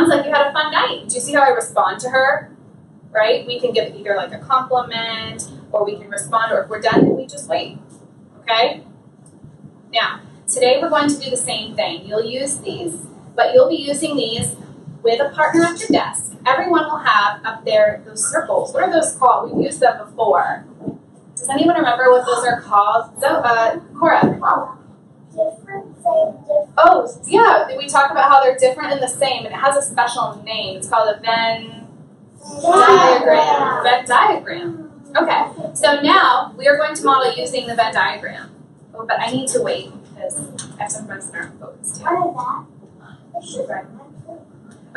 you had a fun night. Do you see how I respond to her? Right? We can give either like a compliment or we can respond, or if we're done, then we just wait. Okay? Now, today we're going to do the same thing. You'll use these, but you'll be using these with a partner at your desk. Everyone will have up there those circles. What are those called? We've used them before. Does anyone remember what those are called? So, uh, Cora. Different, same, different. Oh, yeah. We talk about how they're different and the same, and it has a special name. It's called a Venn diagram. Venn diagram. Okay. So now we are going to model using the Venn diagram. Oh, but I need to wait because I have some friends that aren't focused yet. What is?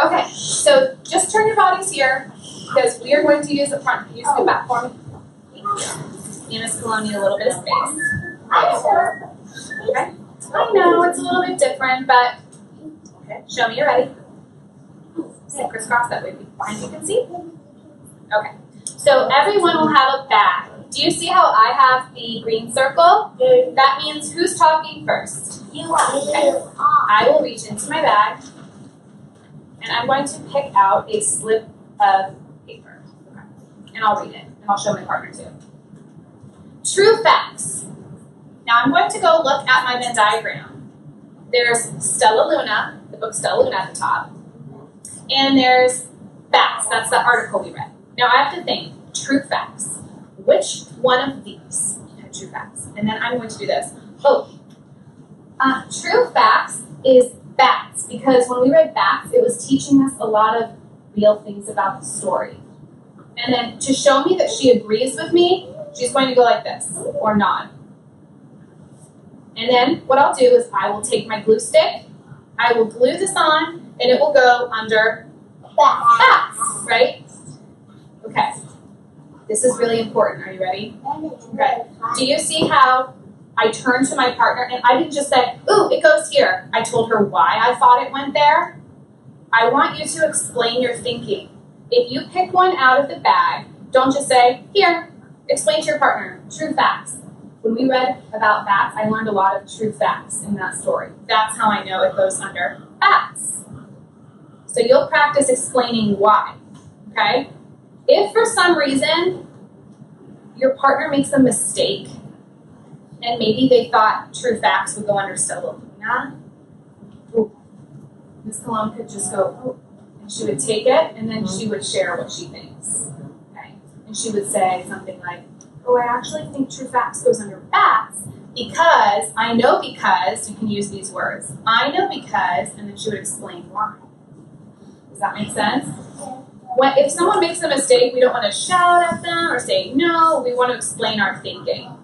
Okay, so just turn your bodies here because we are going to use the front. Can you scoot back for me? Thank you. Give Miss Coloni a little bit of space. Okay. I know it's a little bit different, but okay. Show me you're ready. Say crisscross that way behind you can see. Okay. So everyone will have a bag. Do you see how I have the green circle? Mm-hmm. That means who's talking first? You are. I will reach into my bag and I'm going to pick out a slip of paper. Okay. And I'll read it. And I'll show my partner too. True facts. Now I'm going to go look at my Venn diagram. There's Stellaluna, the book Stellaluna at the top. And there's facts. That's the article we read. Now I have to think, true facts. Which one of these true facts? And then I'm going to do this. Oh, uh, true facts is facts because when we read facts, it was teaching us a lot of real things about the story. And then to show me that she agrees with me, she's going to go like this or nod. And then what I'll do is I will take my glue stick, I will glue this on, and it will go under facts, right? Okay. This is really important. Are you ready? Okay. Do you see how I turned to my partner and I didn't just say, ooh, it goes here. I told her why I thought it went there. I want you to explain your thinking. If you pick one out of the bag, don't just say, here, explain to your partner, true facts. When we read about bats, I learned a lot of true facts in that story. That's how I know it goes under facts. So you'll practice explaining why, okay? If for some reason your partner makes a mistake and maybe they thought true facts would go under Stella Luna, Miss Cologne could just go, oh, and she would take it and then mm-hmm. she would share what she thinks. Okay? And she would say something like, oh, I actually think true facts goes under facts because, I know because, you can use these words. I know because, and then she would explain why. Does that make sense? When, if someone makes a mistake, we don't want to shout at them or say no. We want to explain our thinking.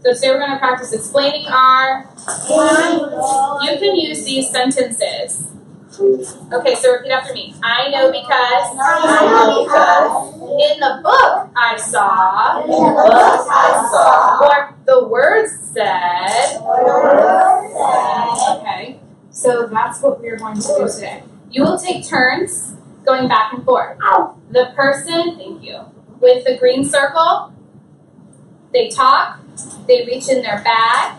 So today we're going to practice explaining our. You can use these sentences. Okay, so repeat after me. I know because. I know because. In the book I saw. In the book I saw. Or the words said. Words said. Okay, so that's what we're going to do today. You will take turns going back and forth. The person, thank you, with the green circle, they talk, they reach in their bag,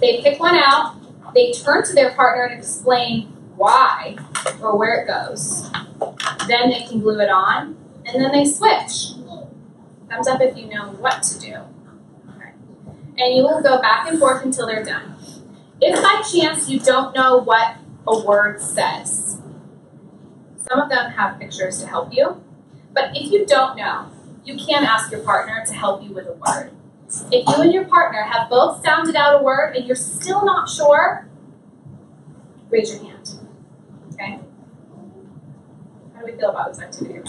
they pick one out, they turn to their partner and explain why or where it goes. Then they can glue it on, and then they switch. Thumbs up if you know what to do. Okay. And you will go back and forth until they're done. If by chance you don't know what a word says, some of them have pictures to help you, but if you don't know, you can ask your partner to help you with a word. If you and your partner have both sounded out a word and you're still not sure, raise your hand. Okay? How do we feel about this activity?